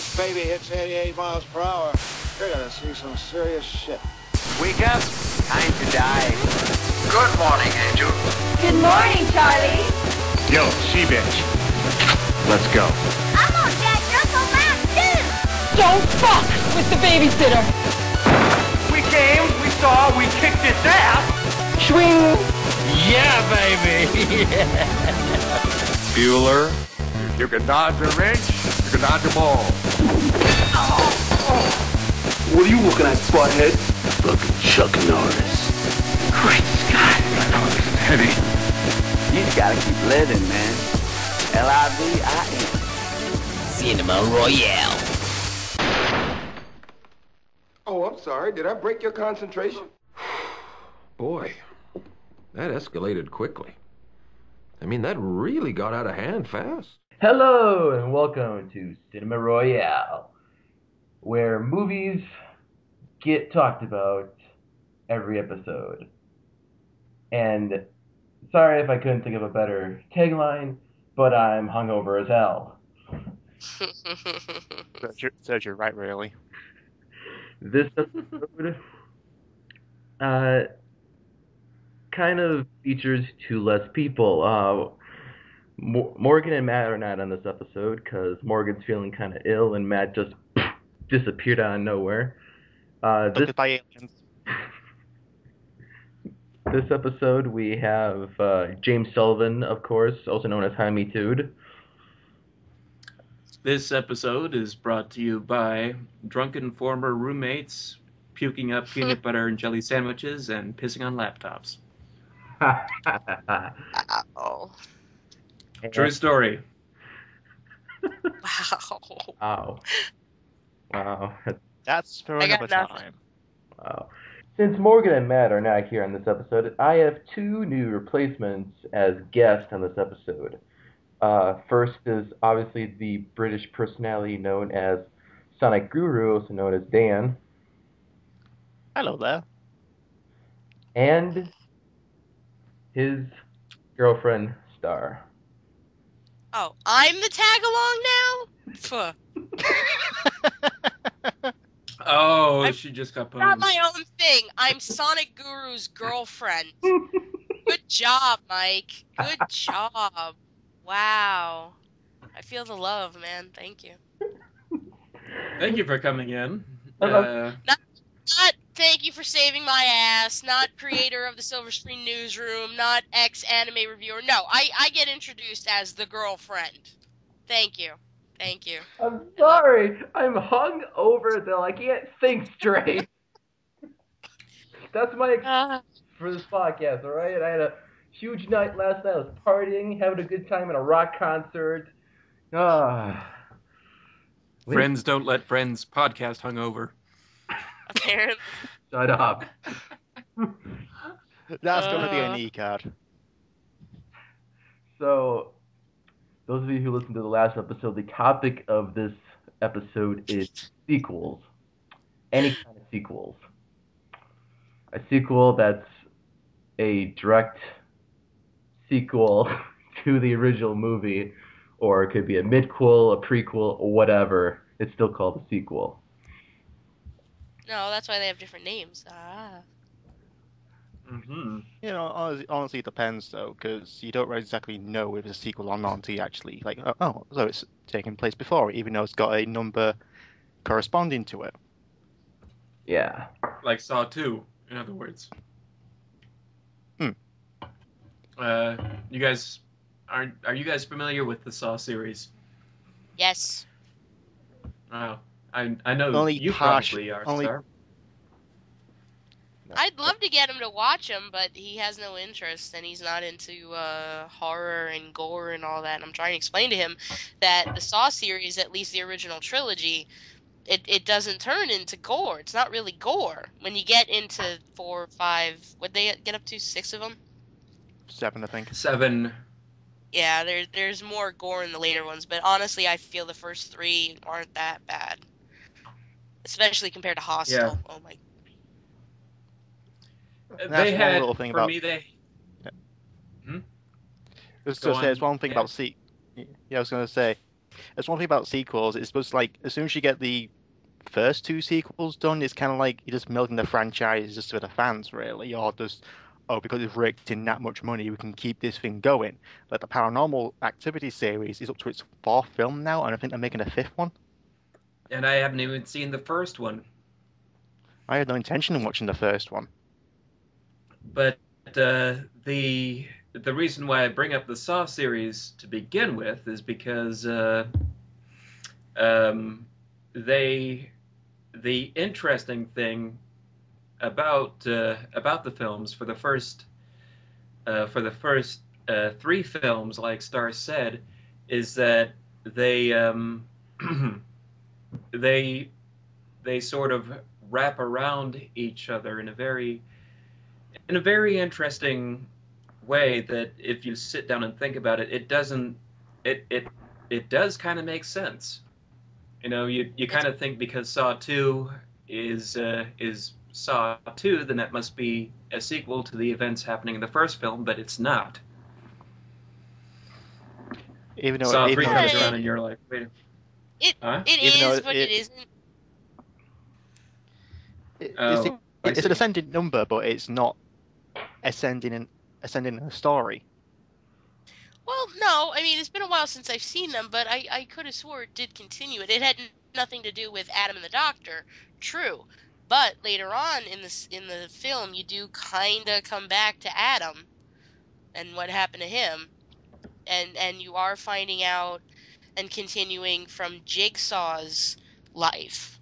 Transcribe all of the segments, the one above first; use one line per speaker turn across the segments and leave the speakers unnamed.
This baby hits 88 miles per hour. You're gonna see some serious shit.
Wake up. Time to die.
Good morning, Angel.
Good morning, Charlie.
Yo, she bitch. Let's go.
I'm on Dad Jungle Mountain too.
Don't fuck with the babysitter.
We came, we saw, we kicked its ass.
Swing.
Yeah, baby. Bueller, you can dodge a wrench, you can dodge a ball.
What are you looking at, Spothead?
Fucking Chuck Norris. Great Scott. Oh, this is heavy.
You just gotta keep living, man. L-I-V-I-N. Cinema Royale.
Oh, I'm sorry. Did I break your concentration?
Boy, that escalated quickly. I mean, that really got out of hand fast.
Hello and welcome to Cinema Royale, where movies get talked about every episode. And sorry if I couldn't think of a better tagline, but I'm hungover as hell.
Serves you, serves you right, really.
This episode uh, kind of features two less people. Uh, Mo- Morgan and Matt are not on this episode because Morgan's feeling kind of ill and Matt just disappeared out of nowhere. Uh, this
by aliens.
this episode we have uh, James Sullivan, of course, also known as Jaime Tude.
This episode is brought to you by drunken former roommates puking up peanut butter and jelly sandwiches and pissing on laptops.
Oh,
True story.
wow.
Wow. Wow.
That's for
I got nothing.
time.
Wow. Since Morgan and Matt are not here on this episode, I have two new replacements as guests on this episode. Uh, first is obviously the British personality known as Sonic Guru, also known as Dan,
Hello there.
and his girlfriend, Star.
Oh, I'm the tag along now? Pho.
Oh,
I'm-
she just got
Not my own thing. I'm Sonic Guru's girlfriend. Good job, Mike. Good job. Wow. I feel the love, man. Thank you.
Thank you for coming in.
Hello.
Uh,
Not thank you for saving my ass. Not creator of the Silver Screen Newsroom. Not ex anime reviewer. No, I, I get introduced as the girlfriend. Thank you. Thank you.
I'm sorry. I'm hung over though. I can't think straight. That's my
Uh,
for this podcast, all right? I had a huge night last night. I was partying, having a good time at a rock concert. Ah.
friends don't let friends podcast hungover.
Apparently.
Shut up.
That's going to be
Uh.
an E card.
So, those of you who listened to the last episode, the topic of this episode is sequels. Any kind of sequels. A sequel that's a direct sequel to the original movie, or it could be a midquel, a prequel, or whatever. It's still called a sequel.
No, that's why they have different names. Ah.
Mm-hmm.
You know, honestly, honestly it depends though, because you don't really exactly know if it's a sequel or not until you actually like, oh, oh, so it's taking place before, even though it's got a number corresponding to it.
Yeah.
Like Saw 2, in other words.
Hmm.
Uh, you guys are are you guys familiar with the Saw series?
Yes.
Oh, I I know
Only
you
partial-
probably are.
only-
Star.
I'd love to get him to watch him, but he has no interest and he's not into uh, horror and gore and all that. And I'm trying to explain to him that the Saw series, at least the original trilogy, it, it doesn't turn into gore. It's not really gore. When you get into four, five, would they get up to six of them?
Seven, I think.
Seven.
Yeah, there, there's more gore in the later ones, but honestly, I feel the first three aren't that bad. Especially compared to Hostel.
Yeah.
Oh my
That's
they
one
had
little thing
for
about-
me they Hmm.
I was going to say,
on.
it's one thing
Yeah.
about se- Yeah, I was going to say, It's one thing about sequels. It's supposed to like as soon as you get the first two sequels done, it's kind of like you're just milking the franchise just for the fans, really, or just oh because it's raked in that much money, we can keep this thing going. Like the Paranormal Activity series is up to its fourth film now, and I think they're making a fifth one.
And I haven't even seen the first one.
I had no intention of watching the first one.
But uh, the the reason why I bring up the Saw series to begin with is because uh, um, they the interesting thing about uh, about the films for the first uh, for the first uh, three films, like Star said, is that they um, they they sort of wrap around each other in a very in a very interesting way that if you sit down and think about it, it doesn't it it it does kind of make sense. You know, you you kind of think because Saw Two is uh, is Saw Two, then that must be a sequel to the events happening in the first film, but it's not.
Even though
Saw
even
Three comes
it's-
around and you're like, wait.
It
Huh?
it
Even
is,
it-
but it
it-
isn't.
it-
Oh,
it's,
I
it's an ascending number, but it's not ascending in ascending in a story.
Well, no, I mean it's been a while since I've seen them, but I I could have swore it did continue it. It had n- nothing to do with Adam and the Doctor, true, but later on in this in the film you do kind of come back to Adam and what happened to him, and and you are finding out and continuing from Jigsaw's life.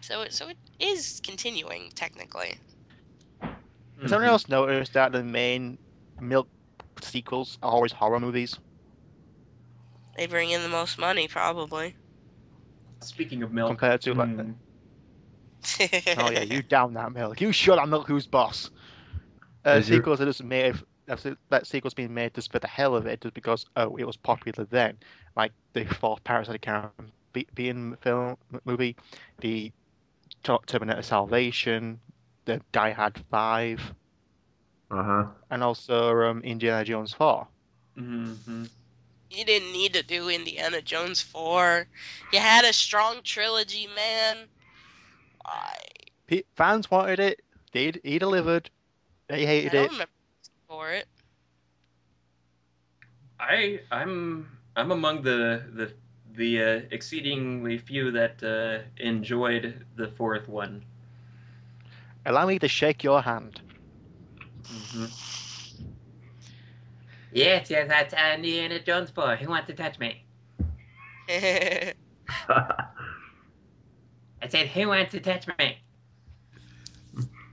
So it so it is continuing technically.
Has anyone else noticed that the main milk sequels are always horror movies?
They bring in the most money, probably.
Speaking of milk,
Compared to, like,
hmm,
oh yeah, you down that milk. You shut that milk. Who's boss? Uh,
Is your-
sequels are just made. That's that sequel's being made just for the hell of it, just because oh it was popular then. Like the fourth Parasite Caribbean film movie, the Terminator Salvation, the Die Hard Five,
Uh huh.
and also um, Indiana Jones Four.
hmm
You didn't need to do Indiana Jones 4. You had a strong trilogy, man. I,
Pe- fans wanted it. They he delivered. They
I
hated
don't
it.
remember for it.
I I'm I'm among the the the uh, exceedingly few that uh, enjoyed the fourth one.
Allow me to shake your hand.
hmm Yes, yes, that's Indiana Jones boy. Who wants to touch me? I said, who wants to touch me?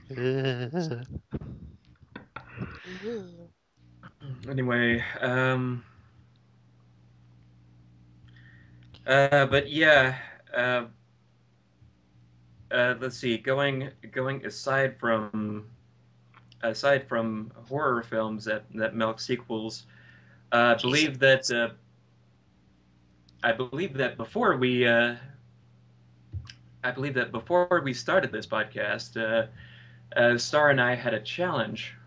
Anyway, um, uh, but yeah, uh, uh, let's see. Going going aside from aside from horror films that that milk sequels, uh, I believe that uh, I believe that before we uh, I believe that before we started this podcast, Star and I had a challenge.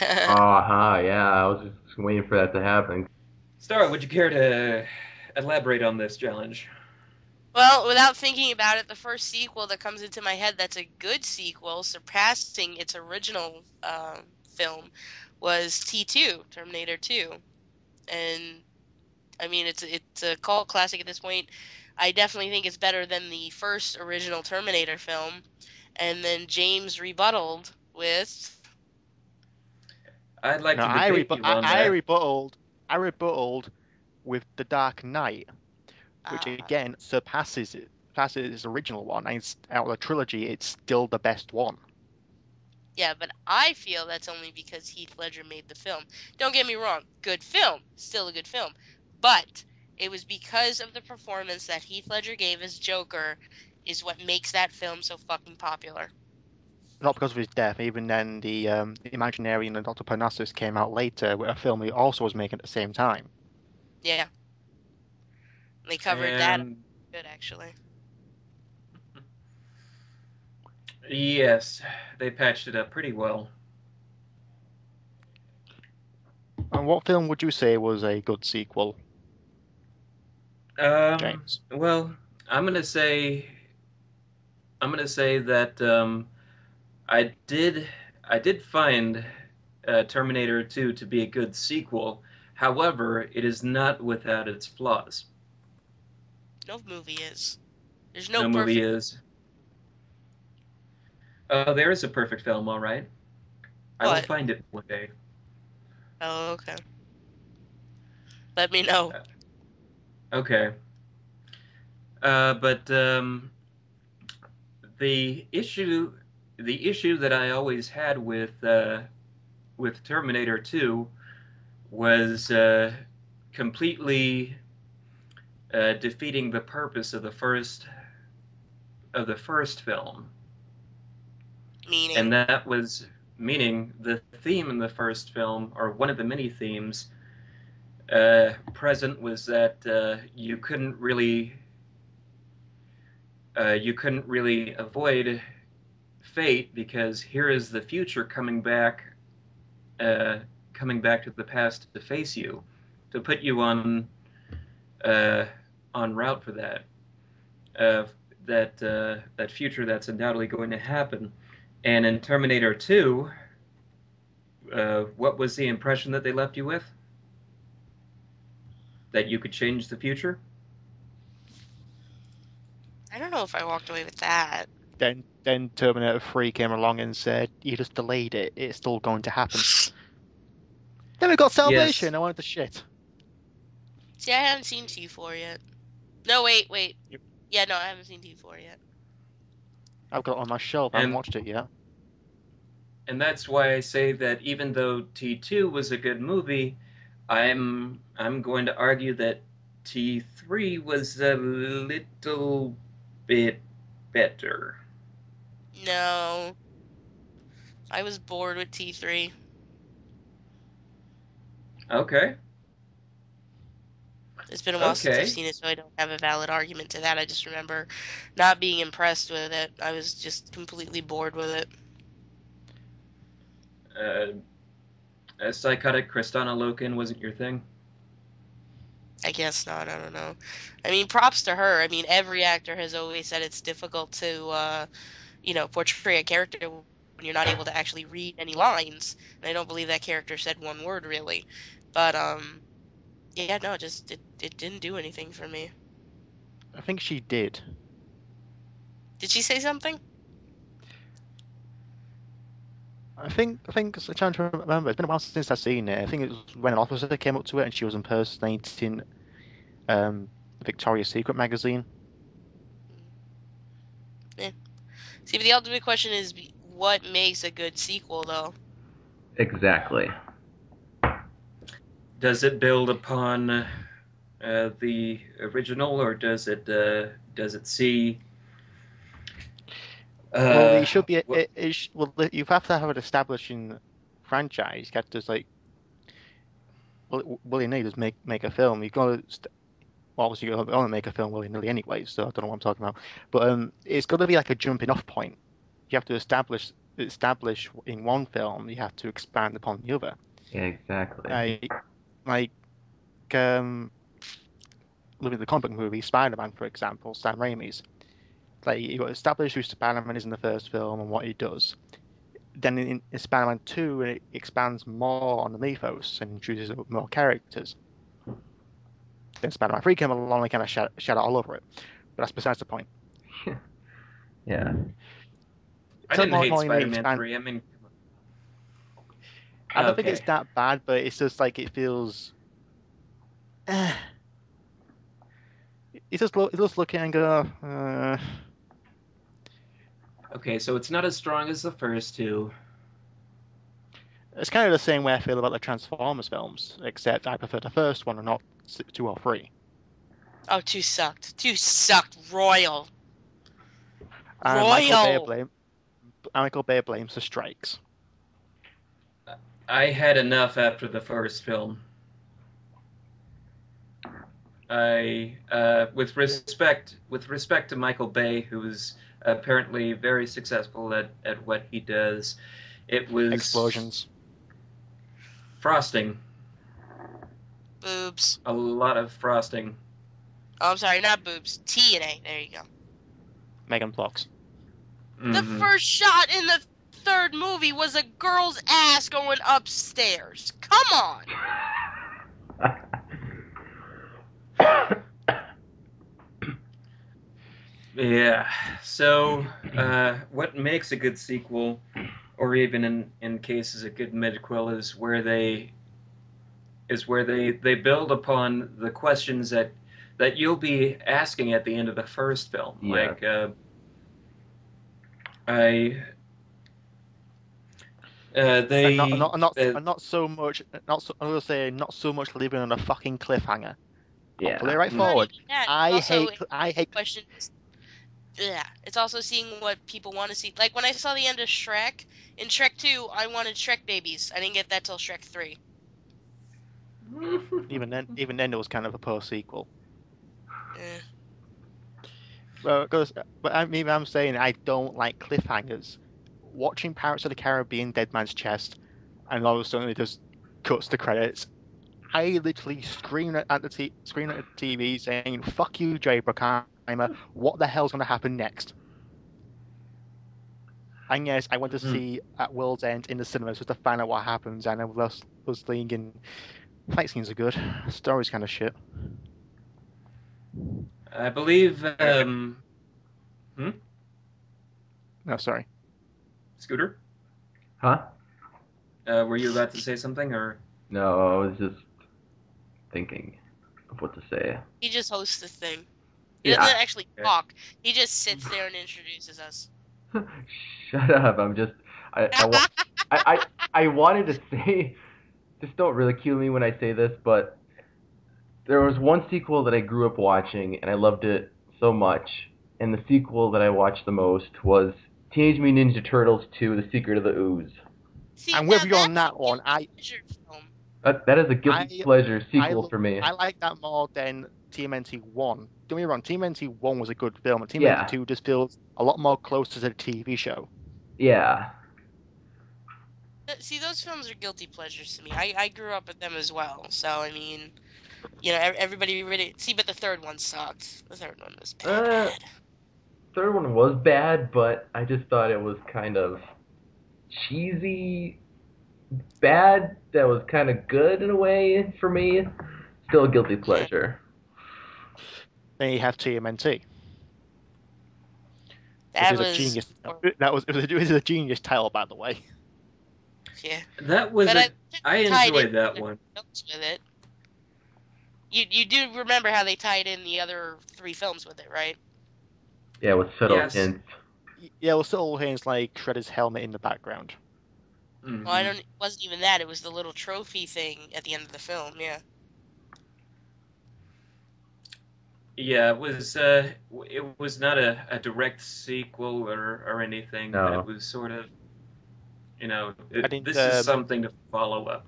Uh huh. Yeah, I was just waiting for that to happen.
Star, would you care to elaborate on this challenge?
well, without thinking about it, the first sequel that comes into my head that's a good sequel, surpassing its original uh, film, was T2, Terminator 2. And, I mean, it's, it's a cult classic at this point. I definitely think it's better than the first original Terminator film. And then James rebutted with
I'd like
No,
to
I,
debate
rebu- I, I rebutted. I rebutted with The Dark Knight, which
Ah.
again surpasses it, surpasses its original one. And it's, out of the trilogy, it's still the best one.
Yeah, but I feel that's only because Heath Ledger made the film. Don't get me wrong, good film, still a good film. But it was because of the performance that Heath Ledger gave as Joker is what makes that film so fucking popular.
Not because of his death. Even then, the um, Imaginarium and Doctor Parnassus came out later, with a film he also was making at the same time.
Yeah. They covered that good actually.
Yes, they patched it up pretty well.
And what film would you say was a good sequel?
Um,
James.
Well, I'm gonna say, I'm gonna say that um, I did, I did find uh, Terminator 2 to be a good sequel. However, it is not without its flaws.
No movie is. There's no,
No,
perfect.
movie is. Oh, there is a perfect film. All right, I will find it one day.
Oh, okay. Let me know.
Okay. Uh, but um, the issue, the issue that I always had with uh, with Terminator 2 was uh, completely uh, defeating the purpose of the first of the first film,
Meaning.
and that was meaning the theme in the first film, or one of the many themes uh, present, was that uh, you couldn't really uh, you couldn't really avoid fate because here is the future coming back uh, coming back to the past to face you to put you on uh, on route for that uh, that that future that's undoubtedly going to happen. And in Terminator 2 uh, what was the impression that they left you with? That you could change the future?
I don't know if I walked away with that.
Then then Terminator 3 came along and said, "You just delayed it. It's still going to happen." then we got Salvation. I wanted the shit.
See, I haven't seen T4 yet. No, wait, wait. Yeah, no, I haven't seen T4 yet.
I've got it on my shelf. I haven't watched it yet.
and that's why I say that even though T2 was a good movie, I'm I'm going to argue that T3 was a little bit better.
No. I was bored with T3.
Okay.
It's been a while since I've seen it, so I don't have a valid argument to that. I just remember not being impressed with it. I was just completely bored with it.
Uh, a psychotic Kristanna Loken wasn't your thing.
I guess not. I don't know. I mean, props to her. I mean, every actor has always said it's difficult to, uh, you know, portray a character when you're not able to actually read any lines. And I don't believe that character said one word really. But um, yeah, no, just it, it didn't do anything for me.
I think she did.
Did she say something?
I think I think I'm trying to remember. It's been a while since I've seen it. I think it was when an officer came up to it and she was impersonating um, Victoria's Secret magazine.
See, but the ultimate question is, what makes a good sequel, though?
Exactly.
Does it build upon uh, the original, or does it uh, does it see?
well,
uh,
it should be.
what-
It, it sh- well, you have to have an establishing franchise. You have to just like, well, willy nilly just make make a film. You've got to. Well, obviously, you only make a film willy nilly anyway, so I don't know what I'm talking about. But um, it's got to be like a jumping off point. You have to establish establish in one film. You have to expand upon the other.
Yeah, exactly.
Like, like, um, looking at the comic movie Spider-Man, for example, Sam Raimi's. Like, you got to establish who Spider-Man is in the first film and what he does. Then in, in Spider-Man 2, it expands more on the mythos and introduces more characters. Then Spider-Man 3 came along and kind of shat, shat all over it. But that's besides the point.
yeah.
I
Some
didn't
more
hate Spider-Man
expand-
three. I mean,
I don't think it's that bad, but it's just like it feels. Eh. It's just look, it's just looking and go. Uh,
okay, so it's not as strong as the first two.
It's kind of the same way I feel about the Transformers films, except I prefer the first one and not s- two or three.
Oh, two sucked. Two sucked royal.
And Michael Bay
Royal.
blame, Michael Bay blames the strikes.
I had enough after the first film. I, uh, with respect, with respect to Michael Bay, who is apparently very successful at, at what he does, it was
Explosions.
Frosting,
Boobs.
a lot of frosting.
Oh, I'm sorry, not boobs. T and A. There you go.
Megan Fox.
The
Mhm.
first shot in the third movie was a girl's ass going upstairs. Come on.
Yeah. So, uh, what makes a good sequel, or even in in cases of good midquel, is where they is where they they build upon the questions that that you'll be asking at the end of the first film.
Yeah.
Like, uh, I. Uh, they
and not, not, not,
uh,
and not so much. Not so, I'm gonna say not so much living on a fucking cliffhanger.
yeah.
Play right
Mm.
forward.
Yeah,
I hate. I hate.
questions. Yeah, it's also seeing what people want to see. Like when I saw the end of Shrek, in Shrek 2, I wanted Shrek babies. I didn't get that till Shrek 3.
Even then, even then, it was kind of a post sequel.
Eh.
Well, because but I mean, I'm saying I don't like cliffhangers. Watching Pirates of the Caribbean, Dead Man's Chest, and all of a sudden it just cuts the credits. I literally screamed at the t- screamed at the TV saying, "Fuck you, Jay Bruckheimer! What the hell's going to happen next?" And yes, I went to
Hmm.
see at World's End in the cinemas just to find out what happens, and I was was thinking, fight scenes are good, story's kind of shit.
I believe um, Hmm?
No, sorry.
Scooter.
Huh?
Uh, were you about to say something, or
No, I was just thinking of what to say.
He just hosts the thing. He doesn't actually
Okay.
talk. He just sits there and introduces us.
Shut up! I'm just I I, wa- I, I I wanted to say just don't ridicule me when I say this, but there was one sequel that I grew up watching and I loved it so much, and the sequel that I watched the most was Teenage Mutant Ninja Turtles 2: The Secret of the Ooze.
See,
I'm with you on that one. I.
That that is a guilty
I-
pleasure sequel
lo-
for me.
I like that more than TMNT One. Don't get me wrong, TMNT One was a good film, and TMNT
Yeah.
Two just feels a lot more close to the TV show.
Yeah.
See, those films are guilty pleasures to me. I, I grew up with them as well. So, I mean, you know, everybody really. See, but the third one sucked. The third one was bad.
Uh, third one was bad, but I just thought it was kind of cheesy, bad. That was kind of good in a way for me. Still a guilty pleasure.
Then you have TMNT.
that
which
was.
is a genius. That was it was, a, it was a genius title, by the way.
Yeah.
that was
But
a,
I,
I enjoyed
in
that one.
films With it. You, you do remember how they tied in the other three films with it, right?
Yeah, with subtle
Yes.
hints.
Yeah, well, still hints like Shredder's helmet in the background.
Mhm.
Well, I don't. It wasn't even that. It was the little trophy thing at the end of the film. Yeah.
Yeah, it was. Uh, it was not a, a direct sequel or, or anything. But
No.
it was sort of, you know, it-
I think,
this
um,
is something to follow up.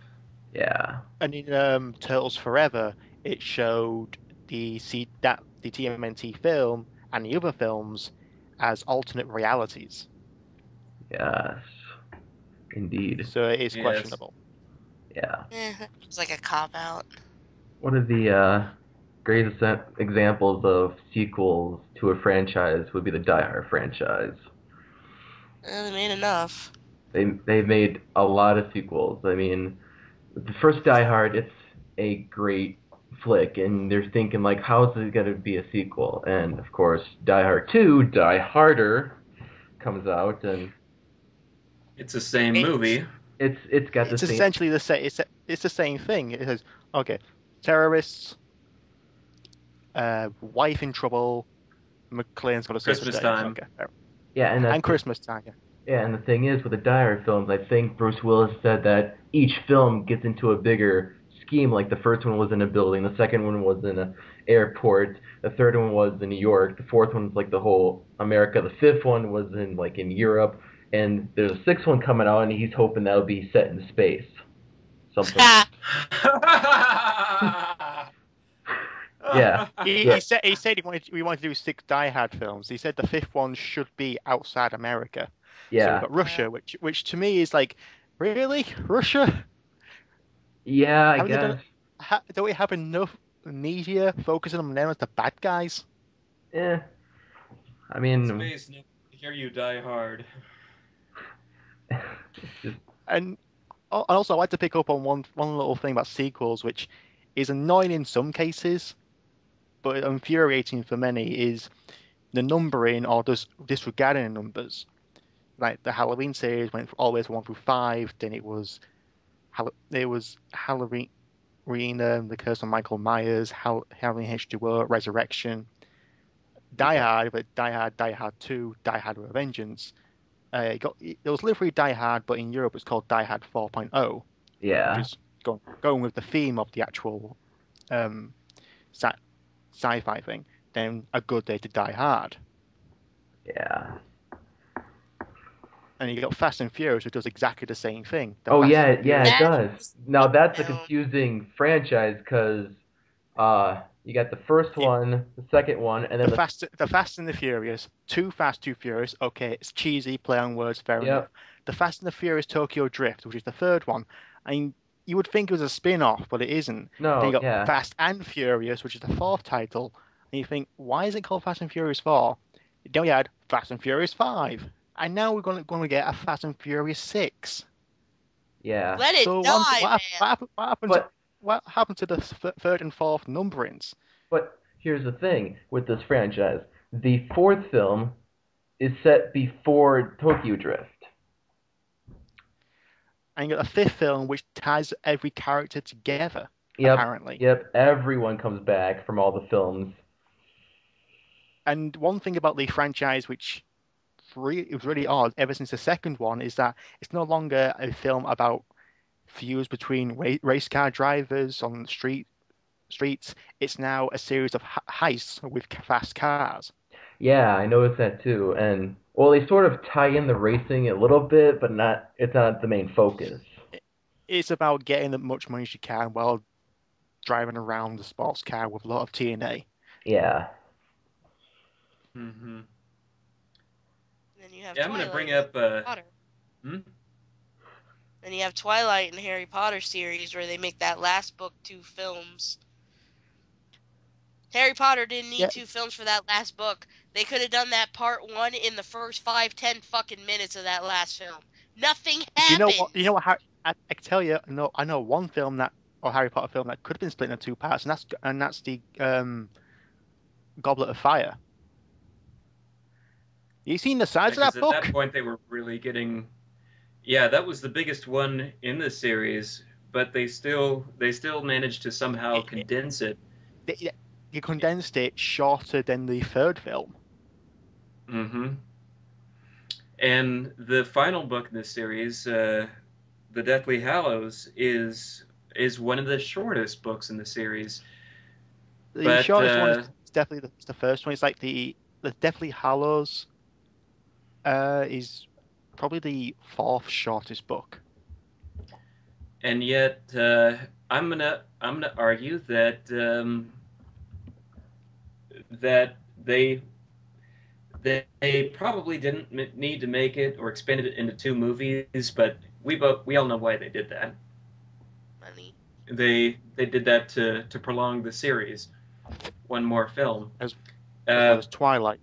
Yeah.
And in um, Turtles Forever, it showed the C- that the TMNT film and the other films as alternate realities.
Yes. Indeed.
So it is
Yes.
questionable.
Yeah.
Eh, it's like a cop out.
One of the uh, greatest examples of sequels to a franchise would be the Die Hard franchise.
Eh, they made enough.
They they've made a lot of sequels. I mean, the first Die Hard, it's a great flick, and they're thinking like, how's it gonna be a sequel? And of course, Die Hard Two, Die Harder, comes out, and
It's the same
It's-
movie.
it's it's got the
It's
same.
essentially the same. It's it's the same thing. It says, okay, terrorists, uh, wife in trouble, McClane's got a save
Christmas
day.
time.
Okay.
Yeah, and that's
and Christmas time. Yeah.
Yeah, and the thing is, with the Die Hard films, I think Bruce Willis said that each film gets into a bigger scheme. Like the first one was in a building, the second one was in an airport, the third one was in New York, the fourth one was like the whole America, the fifth one was in like in Europe, and there's a sixth one coming out, and he's hoping that'll be set in space. Something. Yeah.
He,
Yeah.
he said he said he wanted we wanted to do six Die Hard films. He said the fifth one should be outside America. So
Yeah.
we've got Russia, which which to me is like, really Russia?
Yeah, I
Haven't
guess.
done- Ha, don't we have enough media focusing on them as the bad guys.
Eh. I mean,
Space, no, here you die hard.
just,
And and also, I'd like to pick up on one one little thing about sequels, which is annoying in some cases, but infuriating for many, is the numbering or just disregarding the numbers. Like the Halloween series went always one through five, then it was, it was Halloween, um, The Curse of Michael Myers, Halloween H2O, Resurrection, Die Hard, but Die Hard, Die Hard 2, Die Hard with a Vengeance. Uh, it, got, it was literally Die Hard, but in Europe it's called Die Hard 4.0,
yeah.
is going, going with the theme of the actual um, sci-fi thing. Then A Good Day to Die Hard.
Yeah.
And you got Fast and Furious, which does exactly the same thing. The
Oh
Fast
yeah, yeah, it does. Now that's a confusing franchise because uh, you got the first one, the second one, and then
The
the
Fast, the Fast and the Furious, Too Fast, Too Furious. Okay, it's cheesy, play on words, fair
Yep.
enough. The Fast and the Furious Tokyo Drift, which is the third one. I mean, you would think it was a spin-off, but it isn't.
no,
then you got
yeah,
Fast and Furious, which is the fourth title, and you think, why is it called Fast and Furious 4? Then we had Fast and Furious 5, and now we're going to, going to get a Fast and Furious 6.
yeah.
Let it
so
die,
what, what,
man.
hap- what, happened?
But-
to, what happened to the third and fourth numberings?
But here's the thing with this franchise: the fourth film is set before Tokyo Drift.
And you got a fifth film which ties every character together.
Yep.
Apparently.
Yep. Everyone comes back from all the films.
And one thing about the franchise, which re- it was really odd ever since the second one, is that it's no longer a film about feuds between ra- race car drivers on the street streets. It's now a series of heists with fast cars.
Yeah, I noticed that too. And well, they sort of tie in the racing a little bit, but not. It's not the main focus.
It's about getting as much money as you can while driving around the sports car with a lot of TNA.
Yeah.
Mm hmm
Then you have
Yeah, I'm gonna bring up. Uh,
Potter.
hmm?
Then you have Twilight and Harry Potter series where they make that last book two films. Harry Potter didn't need
Yeah.
two films for that last book. They could have done that part one in the first five, ten fucking minutes of that last film. Nothing happened.
you know what? You know what? Har- I, I can tell you, I know, I know one film that, or Harry Potter film that could have been split into two parts, and that's and that's the um, Goblet of Fire. You seen the size of
Because
that book?
At that point, they were really getting. Yeah, that was the biggest one in the series, but they still they still managed to somehow condense it.
They- You condensed it shorter than the third film.
hmm And the final book in this series, uh, The Deathly Hallows, is is one of the shortest books in the series.
The
But,
shortest one
uh,
is definitely the, the first one. It's like the the Deathly Hallows uh, is probably the fourth shortest book.
and yet uh, I'm gonna I'm gonna argue that um, that they they, they probably didn't m- need to make it or expand it into two movies, but we both we all know why they did that.
Money.
They they did that to to prolong the series, one more film.
As-
uh,
As Twilight.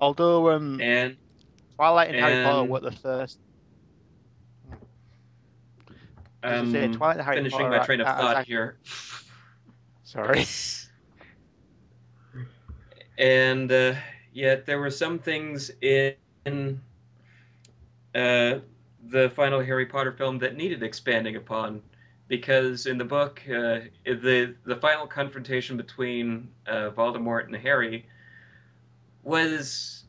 Although um,
and
Twilight and, Harry Potter
and-
were the first. As I say,
um,
Twilight and Harry
finishing
Potter
my train of
are- are
thought
act-
here.
Sorry.
and uh, yet there were some things in, in uh, the final Harry Potter film that needed expanding upon, because in the book, uh, the the final confrontation between uh, Voldemort and Harry was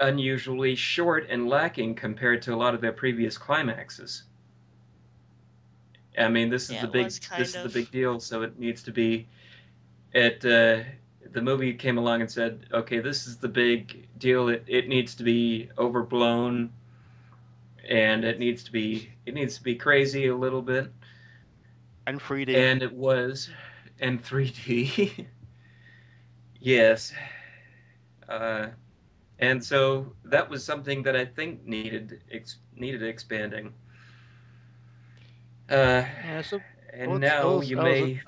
unusually short and lacking compared to a lot of their previous climaxes. I mean, this is
Yeah,
the big this is the big deal, so it needs to be. It uh, the movie came along and said, okay, this is the big deal. It it needs to be overblown, and it needs to be it needs to be crazy a little bit,
And 3D.
and it was, and 3D. yes. Uh, and so that was something that I think needed ex- needed expanding. Uh,
Yeah, so
and now you may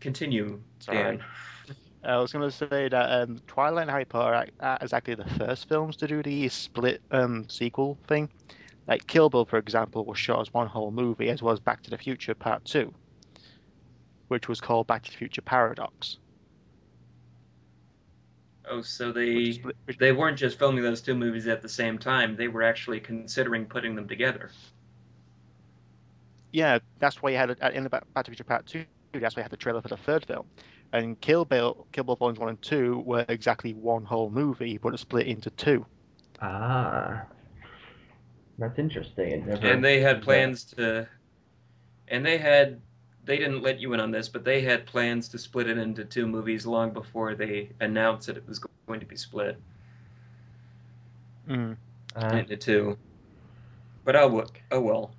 continue,
Sorry.
Dan.
I was going to say that um, Twilight and Harry Potter are exactly the first films to do the split um, sequel thing. Like Kill Bill, for example, was shot as one whole movie, as well as Back to the Future Part 2, which was called Back to the Future Paradox.
Oh, so they
split- which-
they weren't just filming those two movies at the same time. They were actually considering putting them together.
yeah, that's why you had it in the Back Back to the Future Part 2. That's why you had the trailer for the third film. And Kill Bill, Kill Bill Volumes 1 and 2 were exactly one whole movie, but it's split into two.
Ah, that's interesting. Never-
and they had plans to and they had they didn't let you in on this but they had plans to split it into two movies long before they announced that it was going to be split
Mm.
Uh,
into two but oh, w- oh well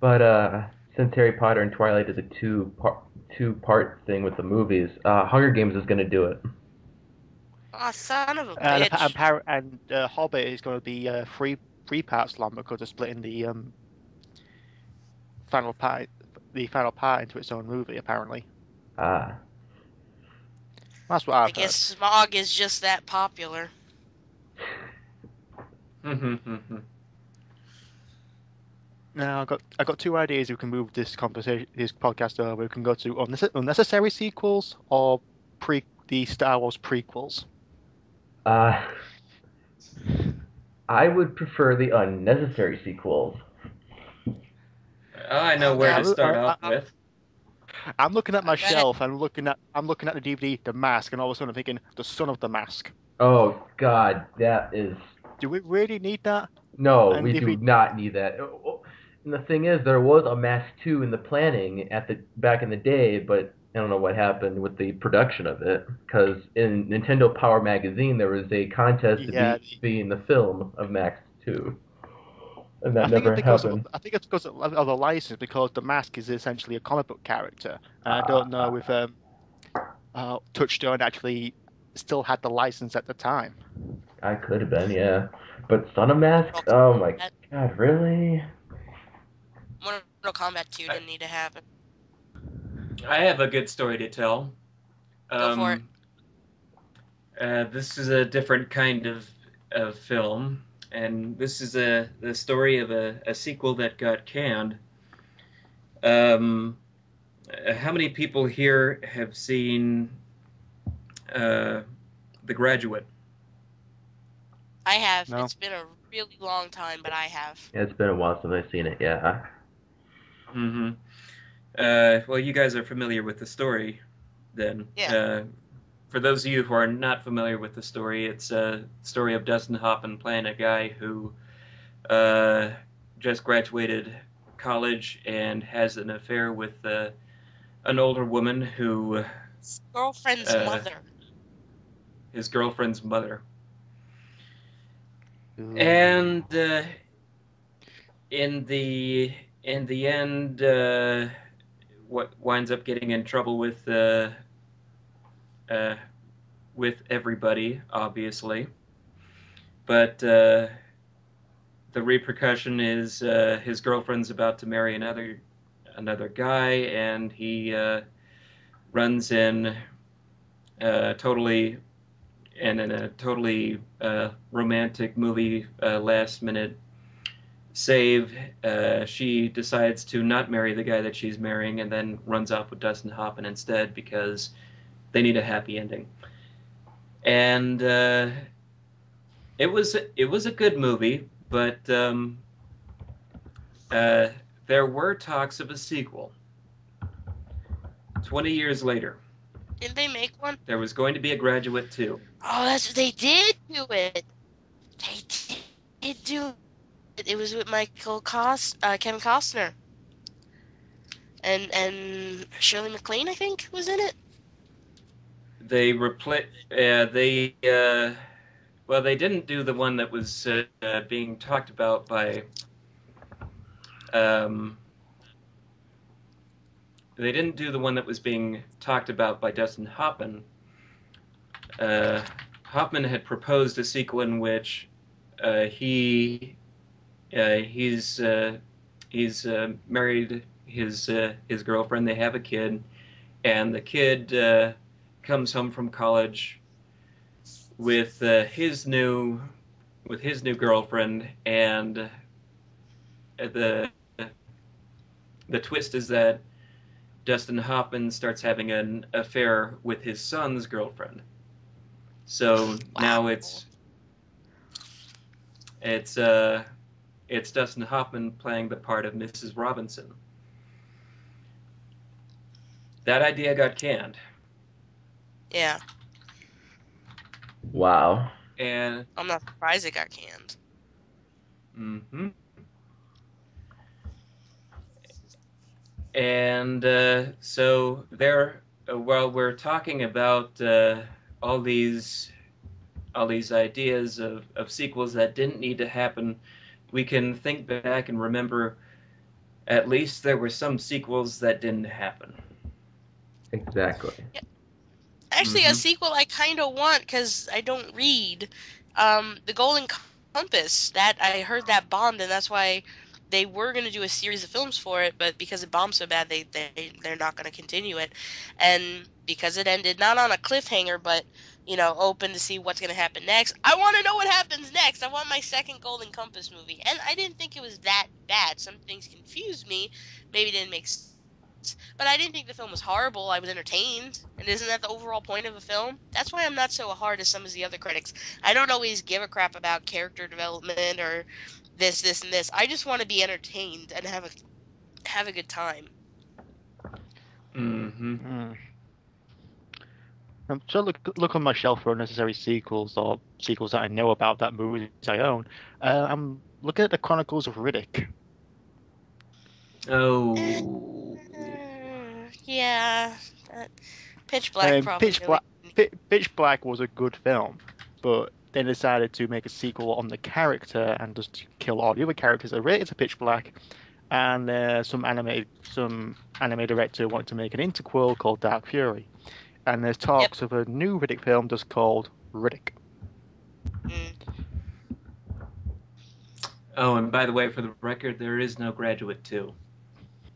but uh, since Harry Potter and Twilight is a two part two part thing with the movies, uh, Hunger Games is gonna do it.
Oh, son of a
And,
bitch.
and, Par- and uh, Hobbit is going to be uh, three three parts long because they're splitting the um, final part the final part into its own movie. Apparently,
Ah,
that's what I've
I
heard.
guess Smaug is just that popular.
Now I got I got two ideas. We can move this conversation, this podcast over. We can go to unnecess- unnecessary sequels or pre the Star Wars prequels.
uh, I would prefer the unnecessary sequels.
i know where
Yeah,
to start
I-
off
I-
with
I'm looking at my
Okay.
shelf. I'm looking at I'm looking at the DVD, The Mask, and all of a sudden I'm thinking, the Son of the Mask.
Oh God, that is
Do we really need that?
no.
And
we
if
do
we-
not need that. And the thing is, there was a Mask Two in the planning at the back in the day, but I don't know what happened with the production of it. Because in Nintendo Power Magazine, there was a contest to
Yeah.
be, be in the film of Mask Two, and that
I think
never
it's because
happened.
of, I think it's because of, of the license because the Mask is essentially a comic book character. And I don't know if um, uh, Touchstone actually still had the license at the time.
I could have been, yeah. But Son of Mask, oh my God, really?
Mortal Kombat 2 didn't need to happen.
i have a good story to tell
Go for
Um, Uh, this is a different kind of, of film, and this is a the story of a, a sequel that got canned. Um, uh, how many people here have seen uh, The Graduate?
I have.
No.
It's been a really long time, but I have.
Yeah, it's been a while since I've seen it. Yeah.
Mm-hmm. Uh, well, you guys are familiar with the story, then.
Yeah.
Uh, for those of you who are not familiar with the story, it's a story of Dustin Hoffman playing a guy who uh, just graduated college and has an affair with uh, an older woman who
His girlfriend's
Uh,
mother.
his girlfriend's mother. And uh, in the in the end, uh, what winds up getting in trouble with uh, uh, with everybody, obviously. But uh, the repercussion is uh, his girlfriend's about to marry another another guy, and he uh, runs in totally and in a totally romantic movie last minute save uh, she decides to not marry the guy that she's marrying and then runs off with Dustin Hoffman instead because they need a happy ending and uh, it was it was a good movie but um, uh, there were talks of a sequel 20 years later
Did they make one?
there was going to be a graduate too
Oh, that's they did do it. They did do it. Was with Michael Cost, uh, Kevin Costner, and and Shirley MacLaine, I think, was in it.
they repla- uh, they uh, well they didn't do the one that was uh, uh, being talked about by um, they didn't do the one that was being talked about by Dustin Hoffman. Uh, Hoffman had proposed a sequel in which uh, he he's uh, he's uh, married his uh, his girlfriend. They have a kid, and the kid uh, comes home from college with uh, his new with his new girlfriend, and uh, the the twist is that Dustin Hoffman starts having an affair with his son's girlfriend. So now it's it's uh it's Dustin Hoffman playing the part of Mrs. Robinson. That idea got canned.
Yeah,
Wow.
And
I'm not surprised it got canned.
Mm hmm And uh, so there, uh, while we're talking about uh, all these, all these ideas of, of sequels that didn't need to happen, we can think back and remember. At least there were some sequels that didn't happen.
Exactly.
Actually, a
Mhm.
sequel I kind of want because I don't read. Um, the Golden Compass. That I heard that bombed, and that's why they were going to do a series of films for it. But because it bombed so bad, they they they're not going to continue it. And because it ended not on a cliffhanger, but you know, open to see what's going to happen next. I want to know what happens next. I want my second Golden Compass movie, and I didn't think it was that bad. Some things confused me, maybe didn't make sense. But I didn't think the film was horrible. I was entertained. And isn't that the overall point of a film? That's why I'm not so hard as some of the other critics. I don't always give a crap about character development or this, this, and this. I just want to be entertained and have a have a good time.
Mm-hmm.
Mm. I'm trying to look, look on my shelf for unnecessary sequels or sequels that I know about that movies I own. Uh, I'm looking at the Chronicles of Riddick.
Oh.
Uh, yeah. That, Pitch Black
Um,
probably.
Pitch
really-
Black, Pi- Pitch Black was a good film, but they decided to make a sequel on the character and just kill all the other characters that related to Pitch Black. And uh, some anime, some anime director wanted to make an interquel called Dark Fury. And there's talks of a new Riddick film just called Riddick.
Mm.
Oh, and by the way, for the record, there is no Graduate 2.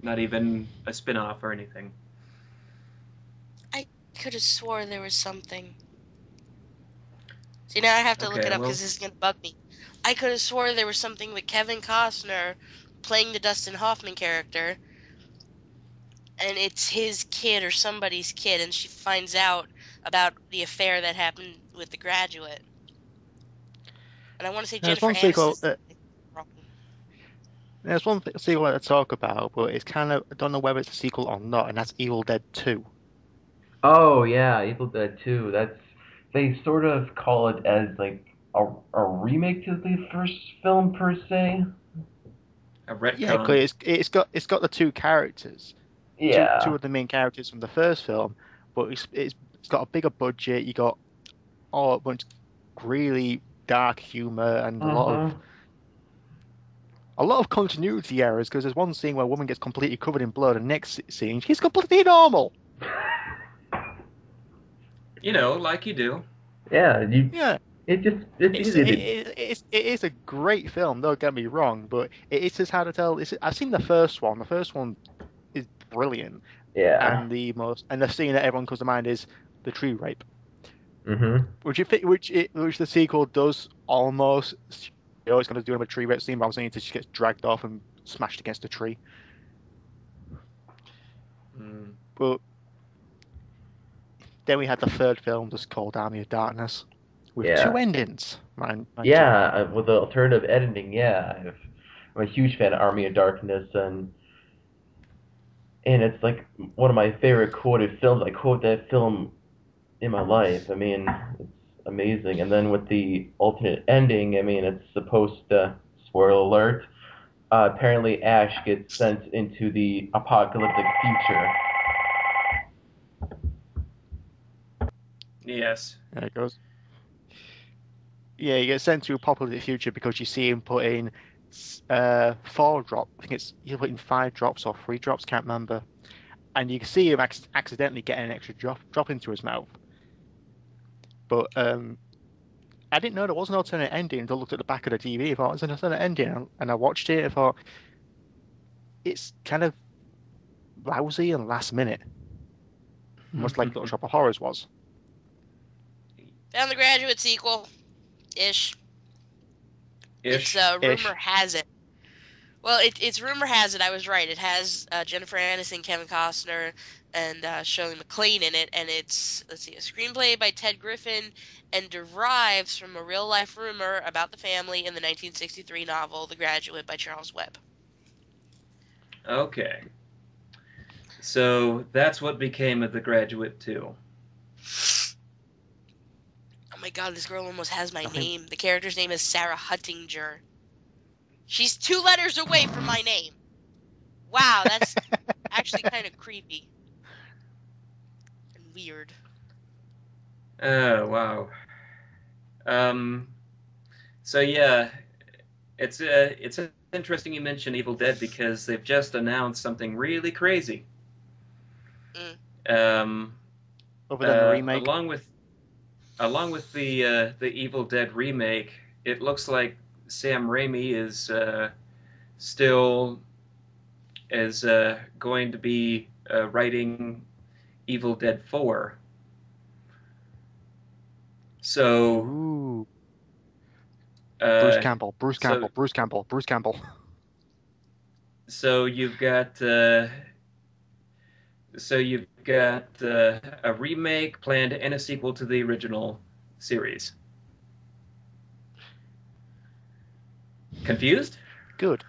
Not even a spin off or anything.
I could have swore there was something. See, now I have to look it up
well-
because this is going to bug me. I could have swore there was something with Kevin Costner playing the Dustin Hoffman character. And it's his kid or somebody's kid, and she finds out about the affair that happened with the graduate. And I want to say
There's
Jennifer
one sequel
Aniston.
that there's one th- sequel that I talk about, but it's kind of I don't know whether it's a sequel or not, and that's Evil Dead Two.
Oh yeah, Evil Dead 2. That's they sort of call it as like a, a remake to the first film per se.
A retcon.
Yeah, 'cause it's it's got it's got the two characters, two-
Yeah.
two, of the main characters from the first film, but it's it's, it's got a bigger budget. You got oh, a bunch of really dark humor and a lot of
Mhm.
a lot of continuity errors because there's one scene where a woman gets completely covered in blood, and next scene she's completely normal.
You know, like you do.
Yeah, you.
Yeah.
It just it's,
It's,
easy
it,
to.
it, it's, it is a great film. Don't get me wrong, but it, it's just hard to tell. It's, I've seen the first one. The first one is brilliant,
yeah.
and the most and the scene that everyone comes to mind is the tree rape,
Mhm.
which it, which it, which the sequel does almost. You know, it's going to do a tree rape scene, but I'm saying it just gets dragged off and smashed against a tree.
Mm.
But then we had the third film, just called Army of Darkness, with
Yeah.
two endings. Mind, mind.
Yeah, uh, with the alternative editing, yeah. I've, I'm a huge fan of Army of Darkness, and and it's like one of my favorite quoted films. I quote that film in my life. I mean, it's amazing. And then with the alternate ending, I mean, it's supposed to spoiler alert. Uh, apparently, Ash gets sent into the apocalyptic future.
Yes.
There it goes. Yeah, you get sent to a popular future because you see him put in uh, four drop. I think it's you put in five drops or three drops. Can't remember. And you can see him ac- accidentally getting an extra drop drop into his mouth. But um, I didn't know there was an alternate ending until I looked at the back of the TV. I thought it was an alternate ending, and I watched it. I thought it's kind of lousy and last minute. much like Little Shop of Horrors was.
Found the Graduate sequel, ish.
Ish.
It's uh, rumor
Ish.
has it. Well, it, it's rumor has it. I was right. It has uh, Jennifer Aniston, Kevin Costner, and uh, Shirley MacLaine in it, and it's let's see, a screenplay by Ted Griffin, and derives from a real life rumor about the family in the 1963 novel *The Graduate* by Charles Webb.
Okay. So that's what became of The Graduate too.
Oh my God, this girl almost has my
I think-
name. The character's name is Sarah Huttinger. She's two letters away from my name. Wow, that's actually kind of creepy and weird.
Oh wow. Um. So yeah, it's uh, it's interesting you mention Evil Dead because they've just announced something really crazy. Um.
Other than
uh,
remake.
Along with, along with the uh, the Evil Dead remake, it looks like Sam Raimi is uh, still is uh, going to be uh, writing Evil Dead Four. So
Ooh.
uh,
Bruce Campbell. Bruce
so-
Campbell. Bruce Campbell. Bruce Campbell.
So you've got uh, so you've got uh, a remake planned and a sequel to the original series. Confused?
Good.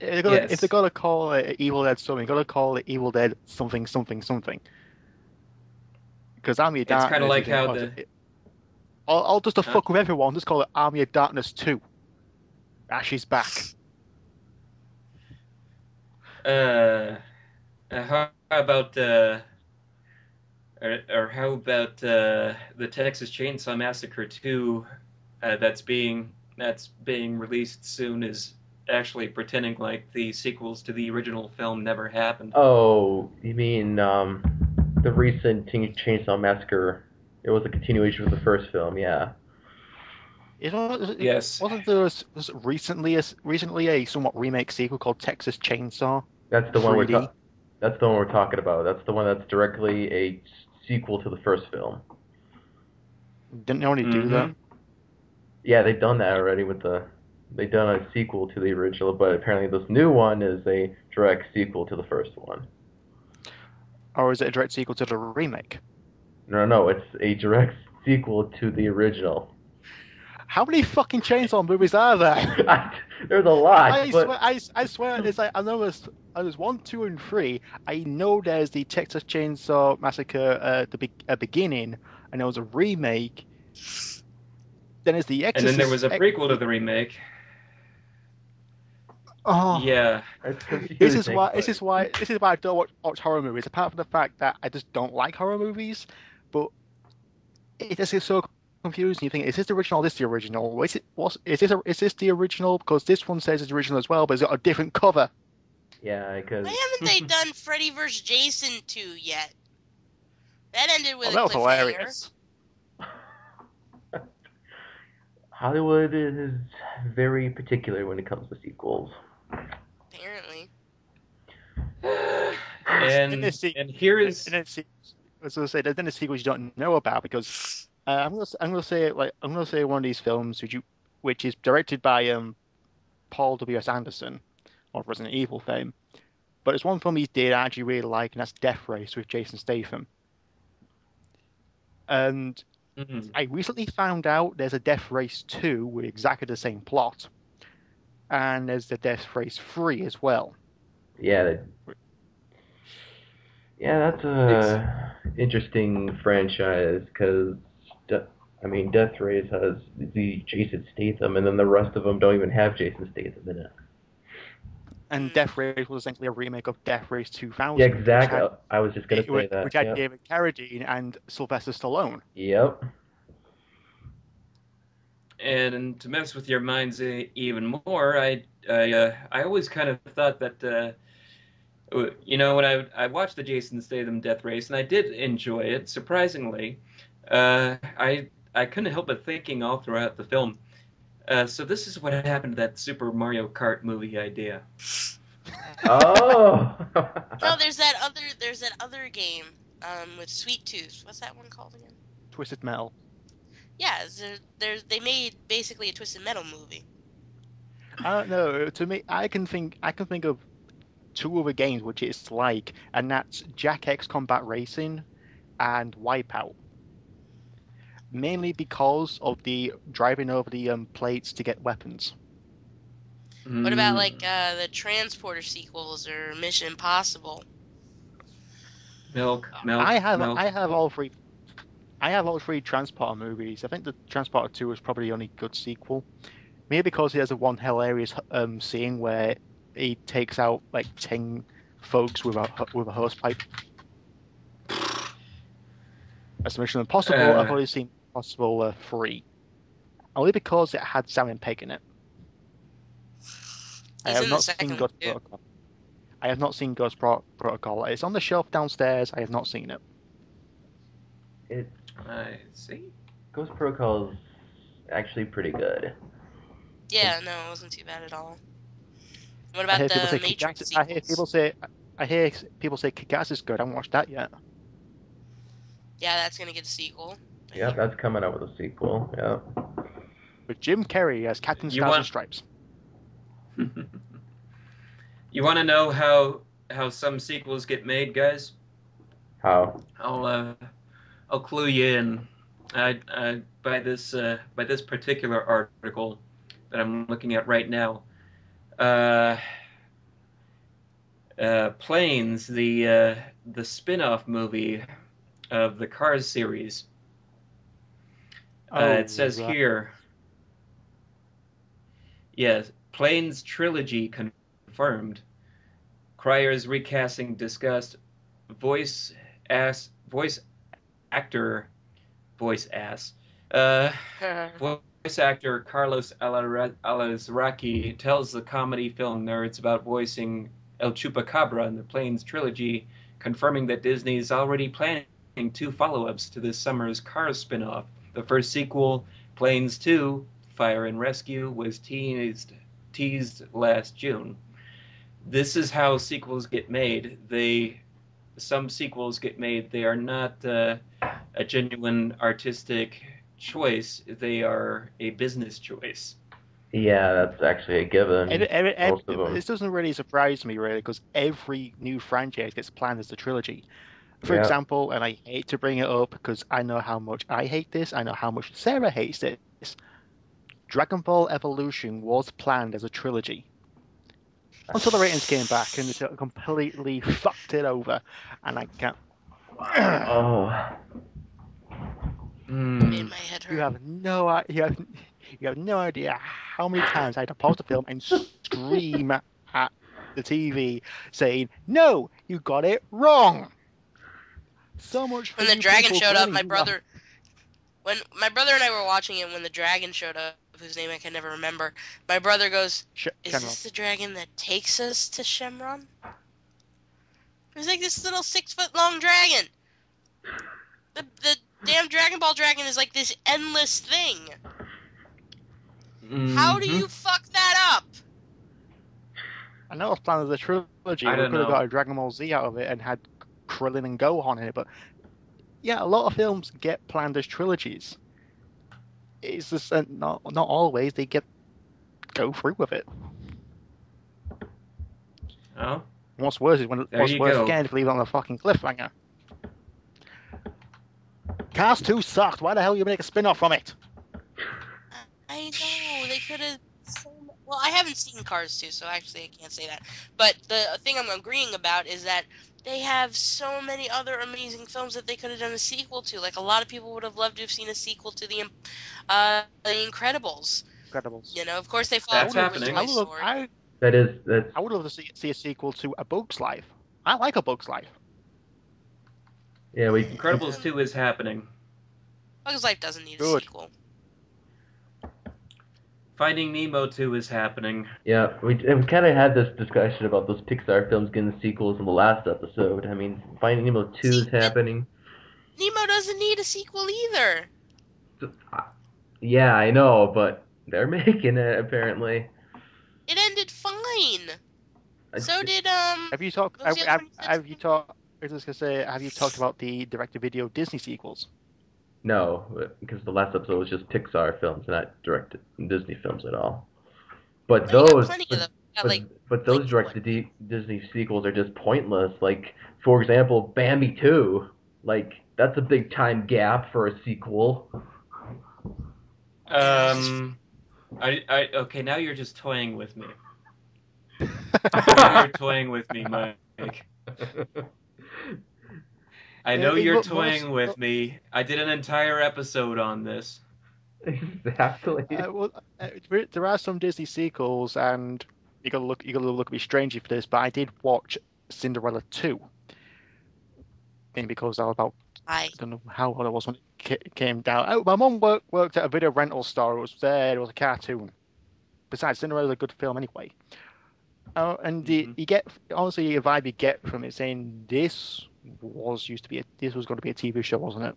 If they're gonna,
Yes.
if they're gonna call it Evil Dead something, they're gonna call it Evil Dead something something something. Because Army of Darkness.
It's
Darkness.
kinda like how the-
I'll, I'll just to
Huh?
fuck with everyone. Just call it Army of Darkness Two. Ash is back.
Uh, uh, how about uh, or, or how about uh, the Texas Chainsaw Massacre 2 uh, that's being that's being released soon is actually pretending like the sequels to the original film never happened.
Oh, you mean um, the recent Teen Chainsaw Massacre? It was a continuation of the first film, yeah.
You know, is it-
Yes.
Wasn't there was was recently a s- recently a somewhat remake sequel called Texas Chainsaw?
That's the one we're
3D?
Ta- That's the one we're talking about. That's the one that's directly a sequel to the first film.
Didn't they already do
Mhm.
that?
Yeah, they've done that already with the. They've done a sequel to the original, but apparently this new one is a direct sequel to the first one.
Or is it a direct sequel to the remake?
No, no, it's a direct sequel to the original.
How many fucking Chainsaw movies are there?
There's a lot,
I
but
swear, I, I swear, it's like I know there's, uh, there's one, two, and three. I know there's the Texas Chainsaw Massacre uh, the be- uh, beginning, and there was a remake. Then there's the
And then there was a prequel to the remake.
Oh,
Yeah.
This is why.
but-
This is why. This is why I don't watch, watch horror movies. Apart from the fact that I just don't like horror movies, but it just is so confusing. You think, is this the original? Or this the original? Is it? What's, is this? A, is this the original? Because this one says it's original as well, but it's got a different cover.
Yeah, because
Why haven't they done Freddy vs. Jason 2 yet? That ended with
Oh,
a
that was
cliffhanger.
hilarious.
Hollywood is very particular when it comes to sequels.
Apparently.
And
Then
and here is
And then se- I was gonna say there's then a sequels you don't know about because uh, I'm gonna s- I'm gonna say like I'm gonna say one of these films which you which is directed by um Paul W S Anderson of Resident Evil fame, but there's one film he did I actually really like and that's Death Race with Jason Statham. And
Mhm.
I recently found out there's a Death Race 2 with exactly the same plot, and there's the Death Race 3 as well.
Yeah, that, yeah, that's a interesting franchise because I mean, Death Race has the Jason Statham, and then the rest of them don't even have Jason Statham in it.
And Death Race was essentially a remake of Death Race 2000.
Yeah, exactly.
had-
I was just gonna
it-
say
which,
that.
which had
yeah.
David Carradine and Sylvester Stallone.
Yep.
and to mess with your minds even more, I I uh, I always kind of thought that uh, you know when I I watched the Jason Statham Death Race and I did enjoy it surprisingly, uh, I I couldn't help but thinking all throughout the film. Uh, so this is what happened to that Super Mario Kart movie idea.
Oh.
No, there's that other there's that other game um, with Sweet Tooth. What's that one called again?
Twisted Metal.
Yeah, there, there's they made basically a Twisted Metal movie.
I don't know. To me, I can think I can think of two other games which it's like, and that's Jak X Combat Racing and Wipeout. Mainly because of the driving over the um, plates to get weapons.
What about
Mm.
like uh, the Transporter sequels or Mission Impossible?
milk, milk?
I have
milk.
I have all three. I have all three Transporter movies. I think the Transporter Two is probably the only good sequel. Maybe because he has a one hilarious um, scene where he takes out like ten folks with a with a hose pipe. That's Mission Impossible.
Uh.
I've only seen Impossible uh, three, only because it had Simon Pegg in it. I have
in
not seen Ghost
too.
Protocol. I have not seen Ghost Pro- Protocol. It's on the shelf downstairs. I have not seen it.
it
I see.
Ghost Protocol is actually pretty good.
Yeah, no, it wasn't too bad at all. What about the
say
Matrix
Kick-Ass- I hear people say I hear people say Kick-Ass is good. I haven't watched that yet.
Yeah, that's gonna get a sequel. I
Yeah, that's coming out with a sequel. Yeah.
With Jim Carrey as Captain Stars
want-
and Stripes.
you want to know how how some sequels get made, guys?
How?
I'll uh, I'll clue you in. I, I by this uh, by this particular article that I'm looking at right now. Uh, uh, Planes, the uh, the spin-off movie of the Cars series. Uh,
Oh,
it says
right.
here. Yes, Planes trilogy confirmed. Cryer's recasting discussed. Voice ass voice actor voice ass. Uh, voice actor Carlos Alara- Alazraqui tells the comedy film nerds about voicing El Chupacabra in the Planes trilogy, confirming that Disney is already planning two follow-ups to this summer's Cars spin-off. The first sequel, Planes 2: Fire and Rescue, was teased teased last June. This is how sequels get made. They some sequels get made. They are not uh, a genuine artistic choice. They are a business choice.
Yeah, that's actually a given. Most of them.
this doesn't really surprise me, really, because every new franchise gets planned as a trilogy. For
Yeah.
example, and I hate to bring it up because I know how much I hate this, I know how much Sarah hates this. Dragon Ball Evolution was planned as a trilogy. Until the ratings came back and it completely fucked it over. And I can't.
Oh.
Made hmm. my head
You have no you have, you have no idea how many times I had to pause the film and scream at the TV saying, "No, you got it wrong." So much.
When the dragon showed up, my
you
brother, when my brother and I were watching it, when the dragon showed up, whose name I can never remember, my brother goes, "Is
Shenron.
this the dragon that takes us to Shenron?" It was like this little six foot long dragon. The the damn Dragon Ball dragon is like this endless thing. How do
Mhm.
you fuck that up?
I know it was planned as a trilogy.
I
we
don't
could have got a Dragon Ball Z out of it and had Krillin and Gohan in it, but yeah, a lot of films get planned as trilogies. It's just uh, not not always they get go through with it.
Oh,
What's worse is when
There
what's worse
go.
again if you leave it on a fucking cliffhanger. Cars 2 sucked. Why the hell you make a spin-off from it?
I know they could have. Well, I haven't seen Cars 2, so actually I can't say that. But the thing I'm agreeing about is that they have so many other amazing films that they could have done a sequel to. Like a lot of people would have loved to have seen a sequel to the uh, the Incredibles.
Incredibles.
You know, of course they followed
That's
it with
happening.
Toy
I would, love, I,
That is that's
I would love to see, see a sequel to A Bug's Life. I like A Bug's Life.
yeah we
Incredibles 2 is happening.
Bugs Life doesn't need a sequel.
Finding Nemo 2 is happening.
yeah we, we kind of had this discussion about those Pixar films getting sequels in the last episode. I mean, Finding Nemo two is happening.
Nemo doesn't need a sequel either.
Yeah, I know, but they're making it apparently.
It ended fine. So did um.
Have you talked? Have, have,
you said?
have you talked? I was just gonna say, have you talked about the direct-to-video Disney sequels?
No, because the last episode was just Pixar films, not direct Disney films at all. But
No,
those,
plenty of
but,
them. You
but,
like,
but those
like
direct D- Disney sequels are just pointless. Like, for example, Bambi 2. Like, that's a big time gap for a sequel.
Um, I, I, okay, now you're just toying with me. now you're toying with me, Mike. I know
it
you're
was-
toying with me. I did an entire episode on this.
exactly.
Uh, well, uh, there- there are some Disney sequels, and you gotta look. You gotta look at me strangely for this, but I did watch Cinderella two. Mainly because I was about
I
I don't know how old I was when it came down. Oh, my mum worked worked at a video rental store. It was there. It was a cartoon. Besides, Cinderella Cinderella's a good film anyway. Oh, and the, you get honestly a vibe you get from it saying this was used to be a, this was going to be a TV show, wasn't it?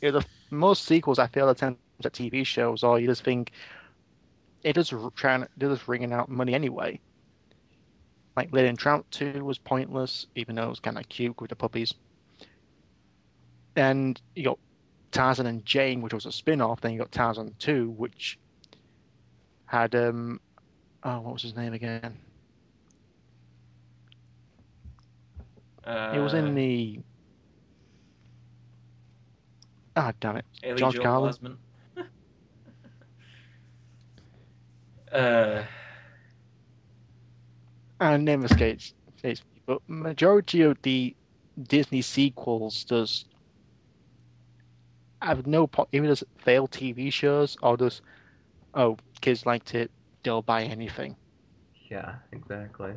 Yeah, the most sequels I feel attempt at TV shows, are you just think it is trying, they're just ringing out money anyway. Like Lady and Tramp 2 was pointless, even though it was kind of cute with the puppies. And you got Tarzan and Jane, which was a spin off. Then you got Tarzan 2, which had, um, oh, what was his name again?
Uh,
it was in the. Ah, damn it.
Haley
George
Joel
Carlin.
Osment. uh,
And name escapes, escapes me, but majority of the Disney sequels does have no po- even as failed TV shows or just oh kids liked it they'll buy anything.
Yeah, exactly.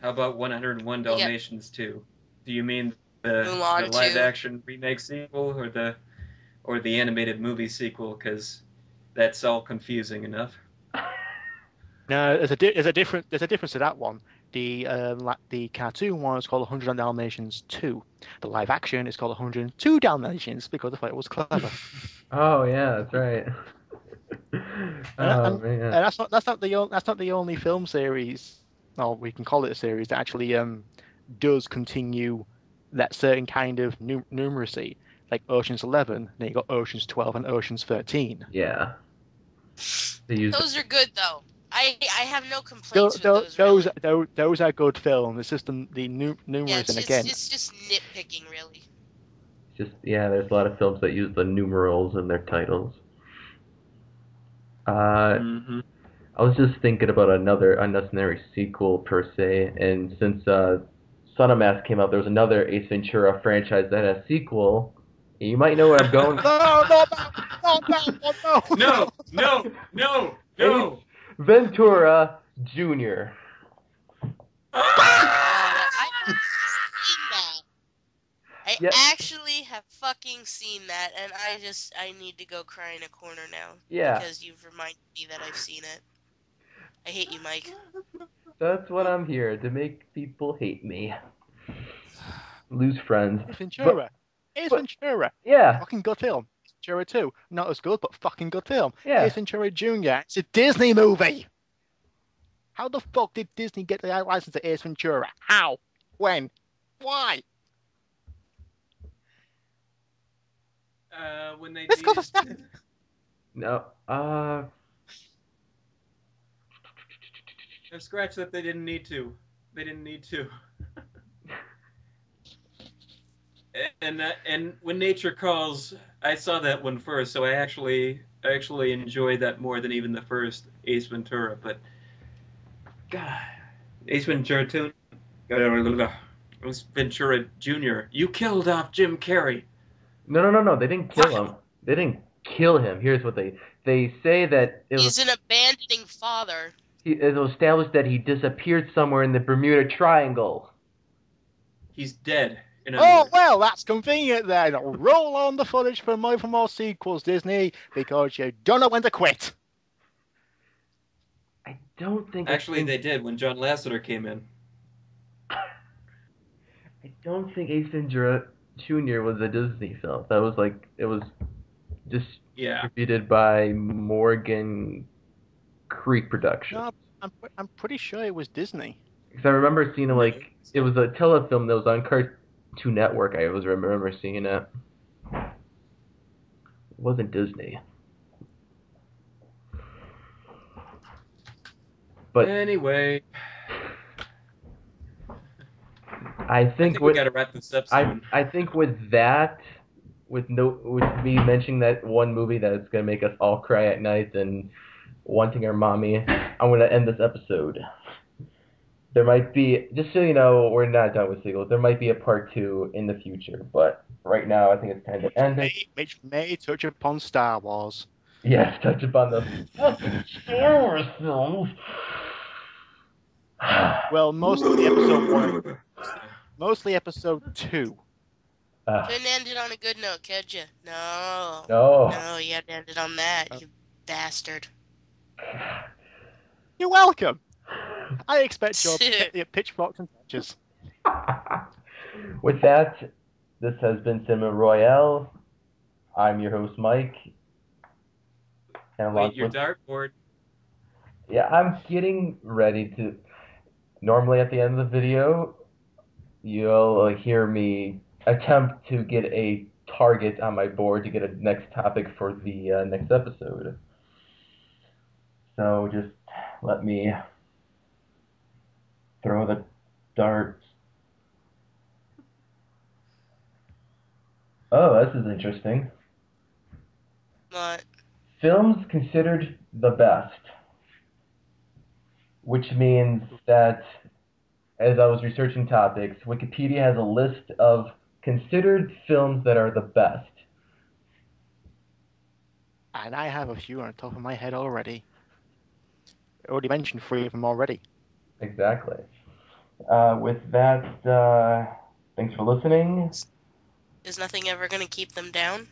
How about 101
Yeah.
Dalmatians 2? Do you mean the, the live
2.
action remake sequel or the or the animated movie sequel? Because that's all confusing enough.
No, there's a di- there's a different there's a difference to that one. The um, la- the cartoon one is called 100 Dalmatians 2. The live action is called 102 Dalmatians because I thought it was clever.
Oh yeah, that's right. oh
and,
man.
and that's not that's not the on- that's not the only film series, or we can call it a series that actually um does continue that certain kind of nu- numeracy, like Ocean's Eleven. Then you got Ocean's Twelve and Ocean's Thirteen.
Yeah. They use
those are good though. I I have no complaints
Those
with
those
those.
those,
really.
those, those are good films. It's just the, the nu-
Yeah,
numerous,
it's,
and
it's,
again,
it's just nitpicking, really.
just yeah. There's a lot of films that use the numerals in their titles. Uh,
hmm
I was just thinking about another unnecessary sequel per se, and since uh, Son of Mask came out, there was another Ace Ventura franchise that had a sequel. You might know where I'm going.
no, no, no, no, no,
No, no, no, no.
Ventura Jr.
I have seen that. I
Yeah.
actually have fucking seen that, and I just I need to go cry in a corner now
Yeah,
because you've reminded me that I've seen it. I hate you, Mike.
that's what I'm here to make people hate me, lose friends.
Ace Ventura. Ace
but-
Ventura.
Yeah,
Fucking good film. Ace Ventura 2. Not as good, but fucking good film.
yeah.
Ace Ventura Jr. It's a Disney movie. How the fuck did Disney get the license to Ace Ventura? How? When? Why?
Uh, when they
Let's go to
needed-
No. Uh.
Scratch that they didn't need to. They didn't need to. and uh, and when nature calls, I saw that one first, so I actually I actually enjoyed that more than even the first Ace Ventura. But God, Ace Ventura two, Ace Ventura Junior, you killed off Jim Carrey.
No, no, no, no. They didn't kill him. They didn't kill him. Here's what they they say that it was
He's an abandoning father.
He- it was established that he disappeared somewhere in the Bermuda Triangle.
He's dead. In other
Oh,
words.
well, that's convenient then. Roll on the footage for more, for more sequels, Disney, because you don't know when to quit.
I don't think
Actually,
Ace
they did when John Lasseter came in.
I don't think Ace Ventura Jr. was a Disney film. That was like it was
Yeah.
distributed by Morgan Creek Productions.
No, I'm, I'm pretty sure it was Disney.
Because I remember seeing it like it was a telefilm that was on Cartoon Network. I was remember seeing it. It wasn't Disney. But
anyway,
I
I
think,
think we
with
gotta wrap this up
I
soon.
I think with that, with no with me mentioning that one movie that is gonna make us all cry at night and wanting our mommy, I'm gonna end this episode. There might be just so you know, we're not done with sequels. There might be a part two in the future, but right now I think it's time to end it.
May, which may touch upon Star Wars.
Yes, touch upon the fucking Star Wars films.
Well, mostly episode one. Mostly episode two.
Ah,
Couldn't end it on a good note, could you? No.
no.
No, you had to end it on that, you bastard.
You're welcome. I expect your pi- your pitchforks and torches.
With that, this has been Cinema Royale. I'm your host, Mike. And
Wait, your
with-
dartboard.
yeah, I'm getting ready to. Normally, at the end of the video, you'll uh, hear me attempt to get a target on my board to get a next topic for the uh, next episode. So just let me throw the darts. Oh, this is interesting.
But
films considered the best, which means that as I was researching topics, Wikipedia has a list of considered films that are the best.
And I have a few on the top of my head already. I already mentioned three of them already.
Exactly. Uh, with that, uh, thanks for listening.
is nothing ever gonna keep them down?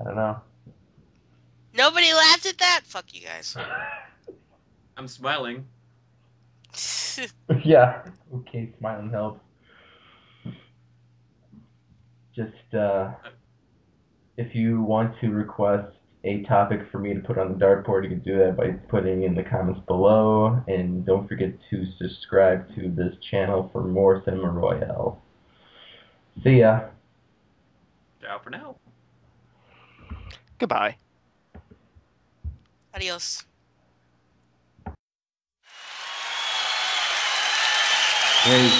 I don't know.
Nobody laughed at that? Fuck you guys.
I'm smiling.
yeah. Okay, smiling helps. Just uh, if you want to request a topic for me to put on the dartboard, you can do that by putting in the comments below. And don't forget to subscribe to this channel for more Cinema Royale. See ya.
Ciao for now.
Goodbye.
Adios.
Hey,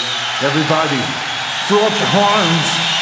everybody, throw up your hands